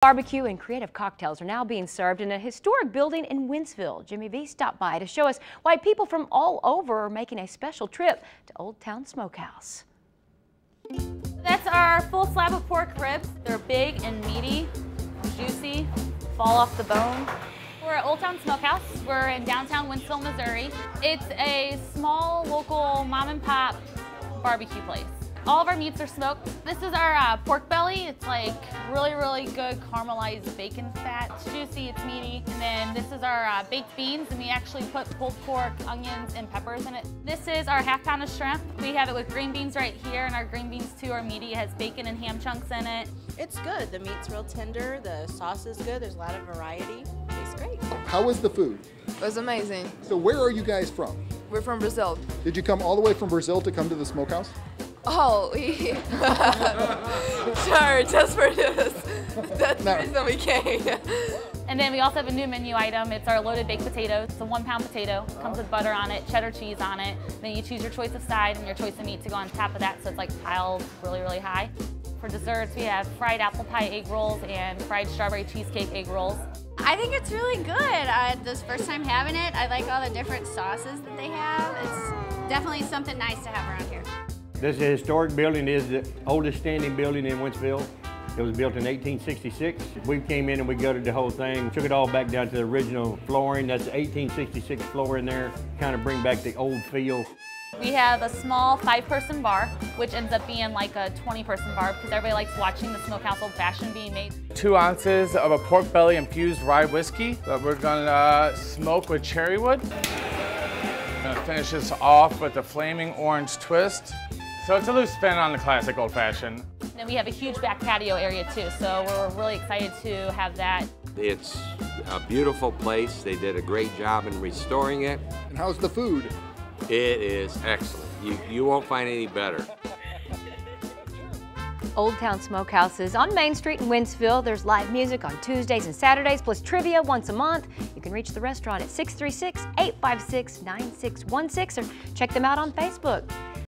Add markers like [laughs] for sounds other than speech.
Barbecue and creative cocktails are now being served in a historic building in Wentzville. Jimmy V stopped by to show us why people from all over are making a special trip to Old Town Smokehouse. That's our full slab of pork ribs. They're big and meaty, juicy, fall off the bone. We're at Old Town Smokehouse. We're in downtown Wentzville, Missouri. It's a small local mom and pop barbecue place. All of our meats are smoked. This is our uh, pork belly. It's like really, really good caramelized bacon fat. It's juicy, it's meaty. And then this is our uh, baked beans, and we actually put pulled pork, onions, and peppers in it. This is our half pound of shrimp. We have it with green beans right here, and our green beans too are meaty. It has bacon and ham chunks in it. It's good. The meat's real tender. The sauce is good. There's a lot of variety. It Tastes great. How was the food? It was amazing. So where are you guys from? We're from Brazil. Did you come all the way from Brazil to come to the smokehouse? Oh, we... [laughs] sure, just for this. That's No. the reason we came. And then we also have a new menu item. It's our loaded baked potato. It's a one pound potato. Comes with butter on it, cheddar cheese on it. Then you choose your choice of side and your choice of meat to go on top of that so it's like piled really, really high. For desserts, we have fried apple pie egg rolls and fried strawberry cheesecake egg rolls. I think it's really good. Uh, this first time having it, I like all the different sauces that they have. It's definitely something nice to have around here. This is a historic building. It is the oldest standing building in Wentzville. It was built in 1866. We came in and we gutted the whole thing, took it all back down to the original flooring. That's the 1866 floor in there, kind of bring back the old feel. We have a small five person bar, which ends up being like a 20 person bar because everybody likes watching the smokehouse old fashioned being made. two ounces of a pork belly infused rye whiskey that we're gonna uh, smoke with cherry wood. Gonna finish this off with a flaming orange twist. So it's a loose spin on the classic old fashioned. And then we have a huge back patio area too, so we're really excited to have that. It's a beautiful place. They did a great job in restoring it. And how's the food? It is excellent. You, you won't find any better. Old Town Smokehouse is on Main Street in Wentzville. There's live music on Tuesdays and Saturdays, plus trivia once a month. You can reach the restaurant at 636-856-9616 or check them out on Facebook.